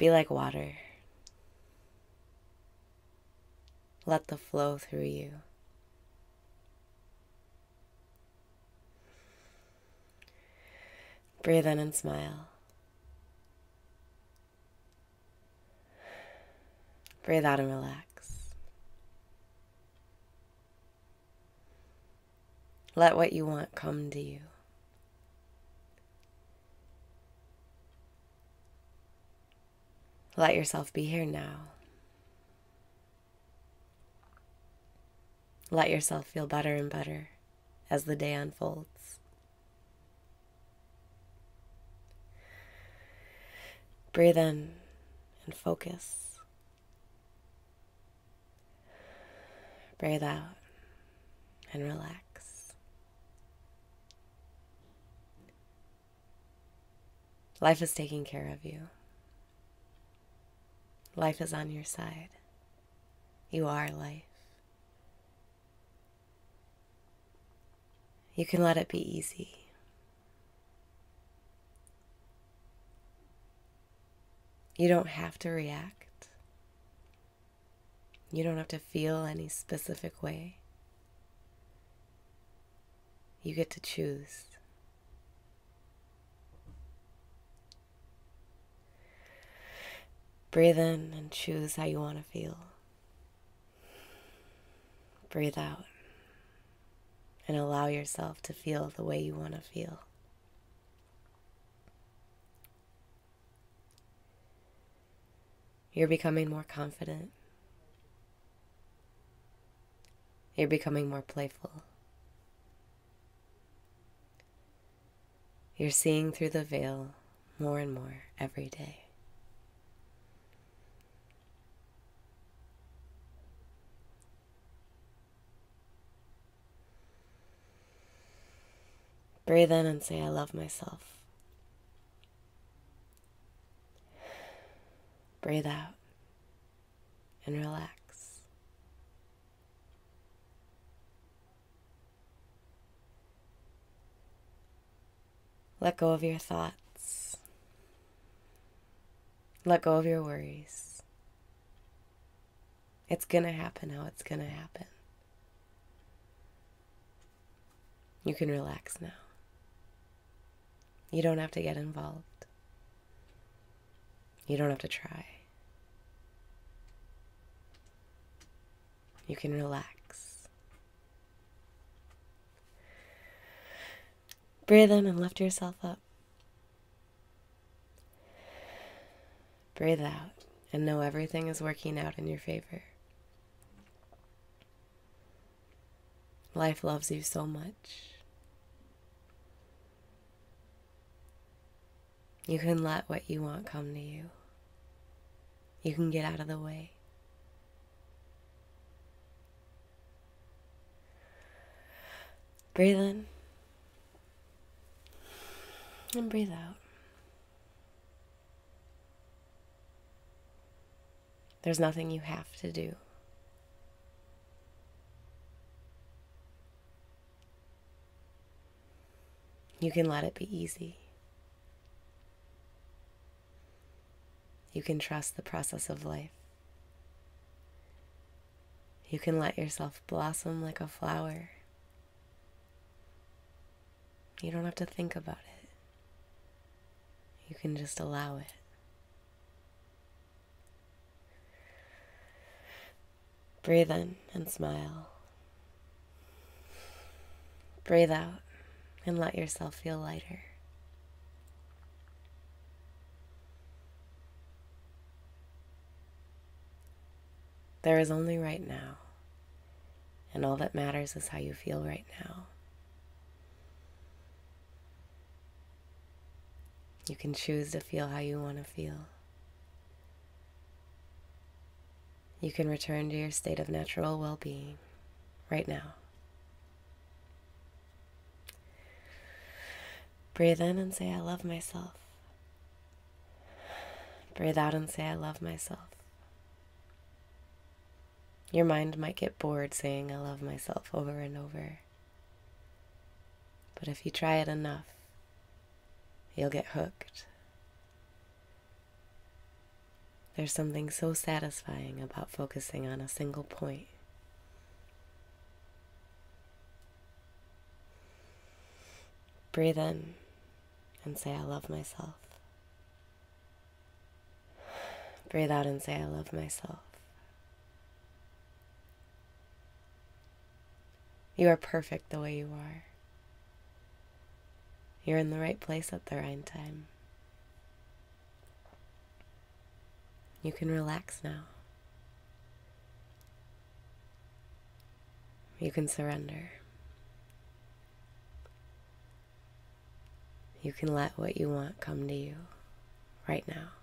Be like water. Let the flow through you. Breathe in and smile. Breathe out and relax. Let what you want come to you. Let yourself be here now. Let yourself feel better and better as the day unfolds. Breathe in and focus. Breathe out and relax. Life is taking care of you. Life is on your side. You are life. You can let it be easy. You don't have to react. You don't have to feel any specific way. You get to choose. Breathe in and choose how you want to feel. Breathe out and allow yourself to feel the way you want to feel. You're becoming more confident. You're becoming more playful. You're seeing through the veil more and more every day. Breathe in and say, I love myself. Breathe out and relax. Let go of your thoughts. Let go of your worries. It's going to happen how it's going to happen. You can relax now. You don't have to get involved. You don't have to try. You can relax. Breathe in and lift yourself up. Breathe out and know everything is working out in your favor. Life loves you so much. You can let what you want come to you. You can get out of the way. Breathe in and breathe out. There's nothing you have to do. You can let it be easy. You can trust the process of life. You can let yourself blossom like a flower. You don't have to think about it. You can just allow it. Breathe in and smile. Breathe out and let yourself feel lighter. There is only right now, and all that matters is how you feel right now. You can choose to feel how you want to feel. You can return to your state of natural well being right now. Breathe in and say, I love myself. Breathe out and say, I love myself. Your mind might get bored saying, I love myself over and over. But if you try it enough, you'll get hooked. There's something so satisfying about focusing on a single point. Breathe in and say, I love myself. Breathe out and say, I love myself. You are perfect the way you are. You're in the right place at the right time. You can relax now. You can surrender. You can let what you want come to you right now.